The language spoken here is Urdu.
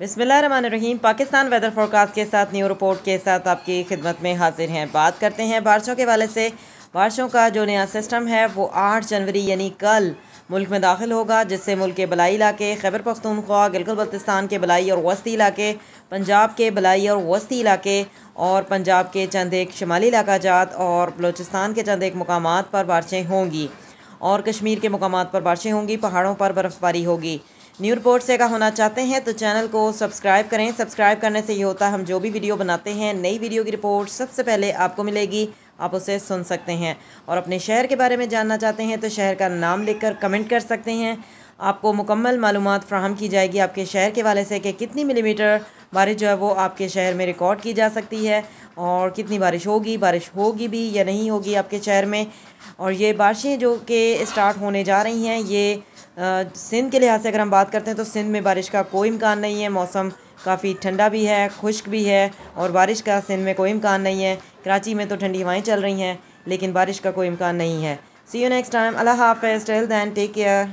بسم اللہ الرحمن الرحیم۔ پاکستان ویدر فورکاسٹ کے ساتھ نیو رپورٹ کے ساتھ آپ کی خدمت میں حاضر ہیں۔ بات کرتے ہیں بارشوں کے والے سے۔ بارشوں کا جو نیا سسٹم ہے، وہ آٹھ جنوری یعنی کل ملک میں داخل ہوگا، جس سے ملک کے بلائی علاقے، خیبر پختونخوا، گلگل بلتستان کے بلائی اور وسطی علاقے، پنجاب کے بلائی اور وسطی علاقے اور پنجاب کے چند ایک شمالی علاقہ جات اور بلوچستان کے چند ایک مقامات پر بارشیں ہوں گی۔ اور کشمیر کے مقامات پر بارشیں ہوں گی، پہاڑوں پر برف باری ہوگی۔ نیو رپورٹ سے کا ہونا چاہتے ہیں تو چینل کو سبسکرائب کریں۔ سبسکرائب کرنے سے یہ ہوتا ہے ہم جو بھی ویڈیو بناتے ہیں، نئی ویڈیو کی رپورٹ سب سے پہلے آپ کو ملے گی۔ آپ اسے سن سکتے ہیں۔ اور اپنے شہر کے بارے میں جاننا چاہتے ہیں تو شہر کا نام لکھ کر کمنٹ کر سکتے ہیں۔ آپ کو مکمل معلومات فراہم کی جائے گی آپ کے شہر کے والے سے کہ کتنی ملی میٹر بارش جو ہے وہ آپ کے شہر میں ریکارڈ کی جا سکتی ہے اور کتنی بارش ہوگی بارش ہوگی بھی یا نہیں ہوگی آپ کے شہر میں۔ اور یہ بارشیں جو کہ اسٹارٹ ہونے جا رہی ہیں، یہ سندھ کے لحاظ سے اگر ہم بات کرتے ہیں تو سندھ میں بارش کا کوئی امکان نہیں ہے۔ موسم کافی ٹھنڈا بھی ہے، خشک بھی ہے اور بارش کا سندھ میں کوئی امکان نہیں ہے۔ کراچی میں تو ٹھنڈی ہوائیں چل رہی ہیں، لیکن بارش کا کوئی امکان نہیں ہے۔ سی یو نیکسٹ ٹائم اللہ حافظ. ٹیل دین ٹیک کیئر